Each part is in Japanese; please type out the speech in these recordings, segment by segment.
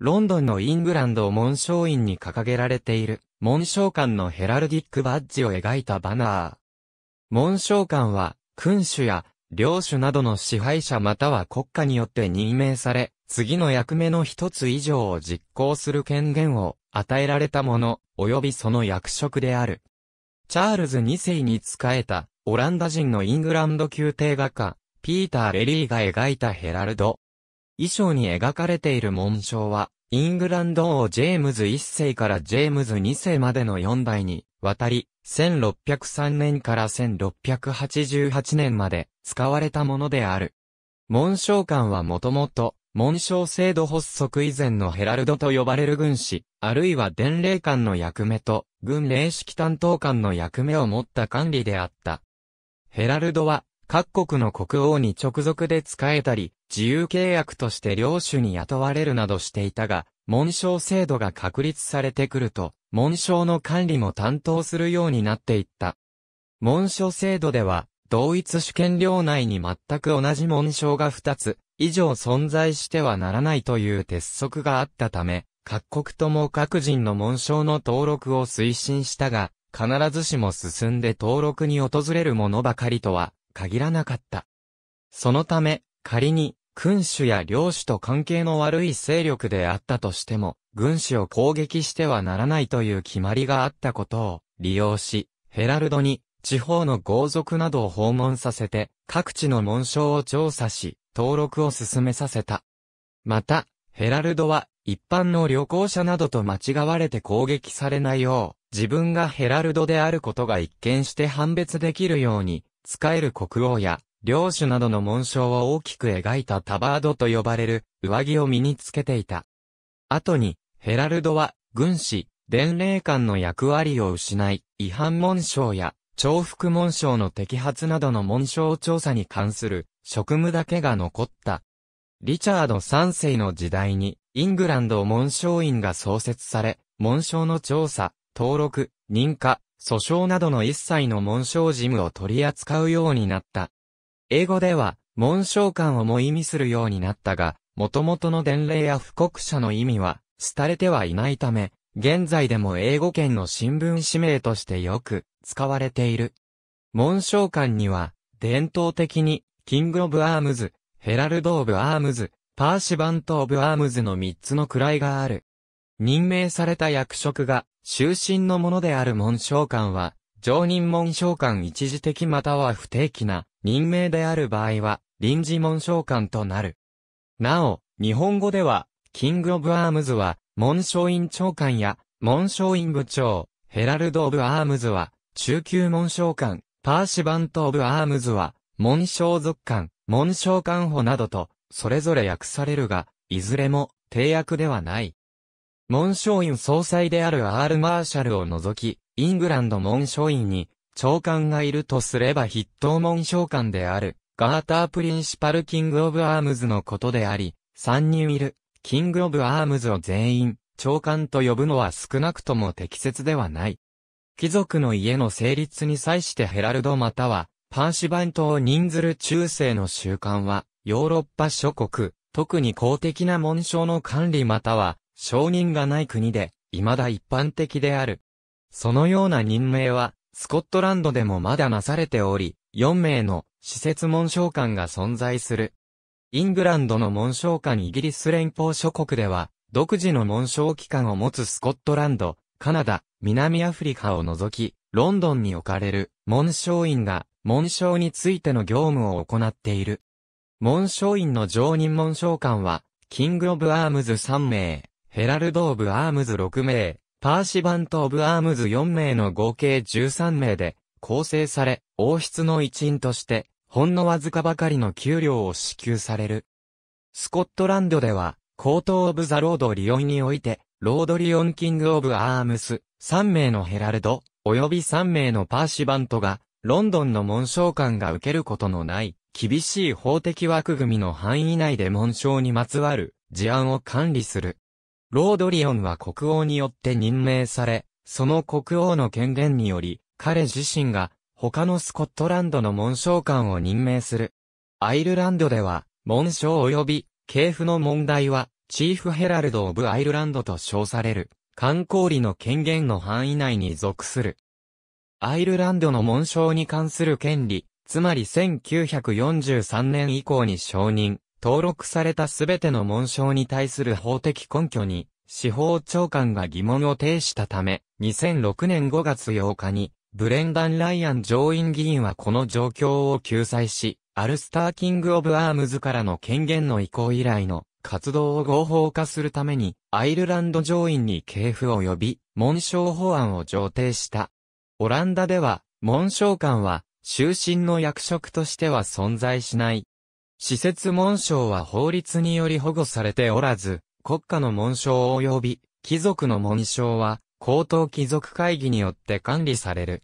ロンドンのイングランド紋章院に掲げられている、紋章館のヘラルディックバッジを描いたバナー。紋章館は、君主や領主などの支配者または国家によって任命され、次の役目の一つ以上を実行する権限を与えられたもの、及びその役職である。チャールズ2世に仕えた、オランダ人のイングランド宮廷画家、ピーター・レリーが描いたヘラルド。衣装に描かれている紋章は、イングランド王ジェームズ1世からジェームズ2世までの4代に渡り、1603年から1688年まで使われたものである。紋章官はもともと、紋章制度発足以前のヘラルドと呼ばれる軍師、あるいは伝令官の役目と、軍霊式担当官の役目を持った管理であった。ヘラルドは、各国の国王に直属で使えたり、自由契約として領主に雇われるなどしていたが、紋章制度が確立されてくると、紋章の管理も担当するようになっていった。紋章制度では、同一主権領内に全く同じ紋章が2つ以上存在してはならないという鉄則があったため、各国とも各人の紋章の登録を推進したが、必ずしも進んで登録に訪れるものばかりとは限らなかった。そのため、仮に、君主や領主と関係の悪い勢力であったとしても、軍師を攻撃してはならないという決まりがあったことを利用し、ヘラルドに地方の豪族などを訪問させて、各地の紋章を調査し、登録を進めさせた。また、ヘラルドは一般の旅行者などと間違われて攻撃されないよう、自分がヘラルドであることが一見して判別できるように、使える国王や領主などの紋章を大きく描いたタバードと呼ばれる上着を身につけていた。後に、ヘラルドは、軍師、伝令官の役割を失い、違反紋章や、重複紋章の摘発などの紋章調査に関する職務だけが残った。リチャード3世の時代に、イングランド紋章院が創設され、紋章の調査、登録、認可、訴訟などの一切の紋章事務を取り扱うようになった。英語では、紋章官をも意味するようになったが、元々の伝令や布告者の意味は、廃れてはいないため、現在でも英語圏の新聞紙名としてよく使われている。紋章官には、伝統的に、 King of Arms、 Herald of Arms、 Pursuivant of Arms の3つの位がある。任命された役職が、終身のものである紋章官は、常任紋章官一時的または不定期な任命である場合は、臨時紋章官となる。なお、日本語では、 King of Armsは、紋章院長官や、紋章院部長、 Herald of Arms は、中級紋章官、 Pursuivant of Arms は、紋章属官、紋章官補などと、それぞれ訳されるが、いずれも、定訳ではない。紋章院総裁である Earl Marshal を除き、イングランド紋章院に、長官がいるとすれば筆頭紋章官である、 Garter Principal King of Arms のことであり、3人いる、キングオブアームズを全員、長官と呼ぶのは少なくとも適切ではない。貴族の家の成立に際してヘラルドまたは、パーシバントを任ずる中世の習慣は、ヨーロッパ諸国、特に公的な紋章の管理または、承認がない国で、未だ一般的である。そのような任命は、スコットランドでもまだなされており、4名の施設紋章官が存在する。イングランドの紋章官イギリス連邦諸国では、独自の紋章機関を持つスコットランド、カナダ、南アフリカを除き、ロンドンに置かれる紋章院が紋章についての業務を行っている。紋章院の常任紋章官は、 King of Arms 3名、 Herald of Arms 6名、 Pursuivant of Arms 4名の合計13名で構成され、王室の一員として、ほんのわずかばかりの給料を支給される。スコットランドでは、 Court of the Lord Lyon において、 Lord Lyon King of Arms、3名の Herald、及び3名の Pursuivant が、ロンドンの紋章官が受けることのない、厳しい法的枠組みの範囲内で紋章にまつわる事案を管理する。 Lord Lyon は国王によって任命され、その国王の権限により、彼自身が他のスコットランドの紋章官を任命する。アイルランドでは、紋章及び系譜の問題は、 Chief Herald of アイルランドと称される、官公吏の権限の範囲内に属する。アイルランドの紋章に関する権利、つまり1943年以降に承認、登録されたすべての紋章に対する法的根拠に、司法長官が疑問を呈したため、2006年5月8日に、ブレンダン・ライアン上院議員はこの状況を救済し、アルスター King of Arms からの権限の移行以来の活動を合法化するために、アイルランド上院に系譜及び、紋章法案を上程した。オランダでは、紋章官は、終身の役職としては存在しない。私設紋章は法律により保護されておらず、国家の紋章及び、貴族の紋章は、高等貴族会議によって管理される。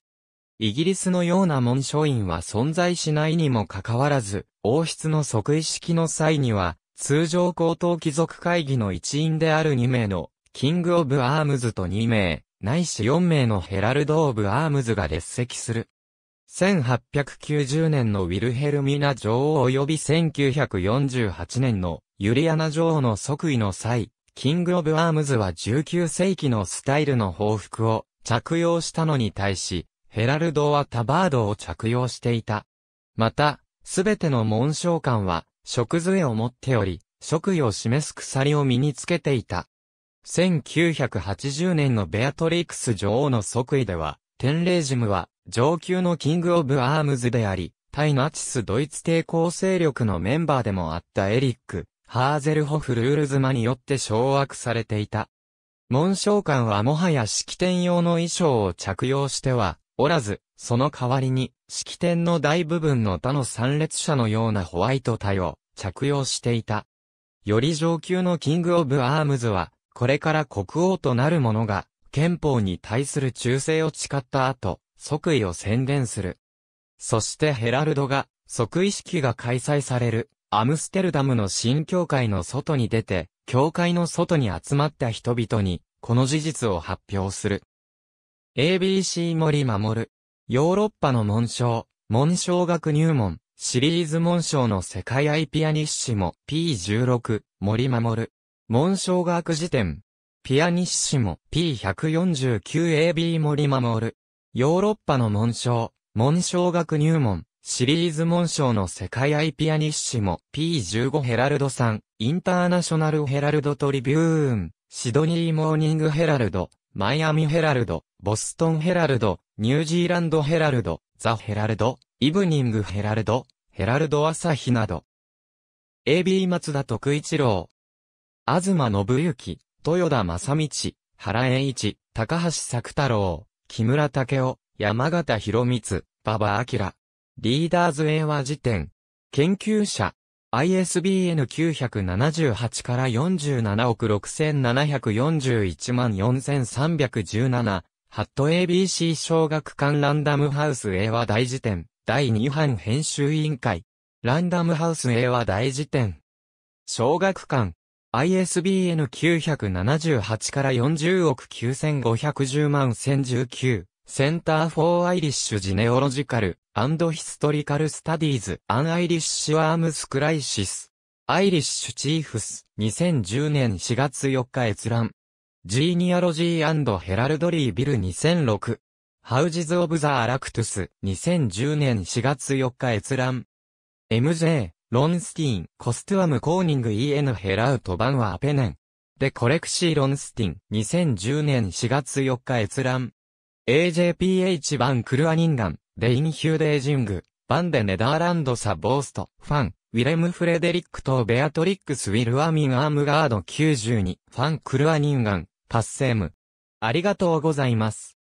イギリスのような紋章院は存在しないにもかかわらず、王室の即位式の際には、通常高等貴族会議の一員である2名の、 King of Arms と2名、ないし4名の Herald of Arms が列席する。1890年のウィルヘルミナ女王及び1948年のユリアナ女王の即位の際、 King of Arms は19世紀のスタイルの法服を着用したのに対し、 Herald はタバードを着用していた。また、すべての紋章官は、職杖を持っており、職位を示す鎖を身につけていた。1980年のベアトリックス女王の即位では、典礼事務は上級の King of Arms であり、対ナチス・ドイツ抵抗勢力のメンバーでもあったエリック、ハーゼルホフ・ルールズマによって掌握されていた。紋章官はもはや式典用の衣装を着用してはおらず、その代わりに、式典の大部分の他の参列者のようなホワイトタイを着用していた。より上級の King of Arms は、これから国王となる者が、憲法に対する忠誠を誓った後、即位を宣言する。そして Herald が、即位式が開催される、アムステルダムの新教会の外に出て、教会の外に集まった人々に、この事実を発表する。ABC 森守。ヨーロッパの紋章、紋章学入門、シリーズ紋章の世界愛ピアニッシモ P16、森守。紋章学辞典。ピアニッシモ P149AB 森守。ヨーロッパの紋章、紋章学入門、シリーズ紋章の世界愛ピアニッシモ P15 ヘラルドさん、インターナショナルヘラルドトリビューン、シドニーモーニングヘラルド、マイアミヘラルド、ボストンヘラルド、ニュージーランドヘラルド、ザ・ヘラルド、イブニングヘラルド、ヘラルド朝日など。AB 松田徳一郎。東信之、豊田正道、原栄一、高橋作太郎。木村武夫、山形博光、馬場明。リーダーズ英和辞典。研究者。ISBN 978から47億6741万4317。ハット ABC 小学館ランダムハウス英和大辞典。第2版編集委員会。ランダムハウス英和大辞典。小学館。ISBN 978から40億9510万1019。センターフォーアイリッシュジネオロジカル、ヒストリカルスタディーズ、アンアイリッシュアームスクライシス。アイリッシュチーフス、2010年4月4日閲覧。ジーニアロジーヘラルドリービル2006。ハウジズ・オブ・ザ・アラクトゥス、2010年4月4日閲覧。MJ、ロンスティーン、コストゥアム・コーニング・イエヌ・ヘラウト・バンワー・ペネン。で、コレクシー・ロンスティン、2010年4月4日閲覧。AJPH バン・クルアニンガン、デイン・ヒューデージング、バンデ・ネダーランド・サ・ボースト、ファン、ウィレム・フレデリックとベアトリックス・ウィル・アミン・アームガード92、ファン・クルアニンガン、パッセーム。ありがとうございます。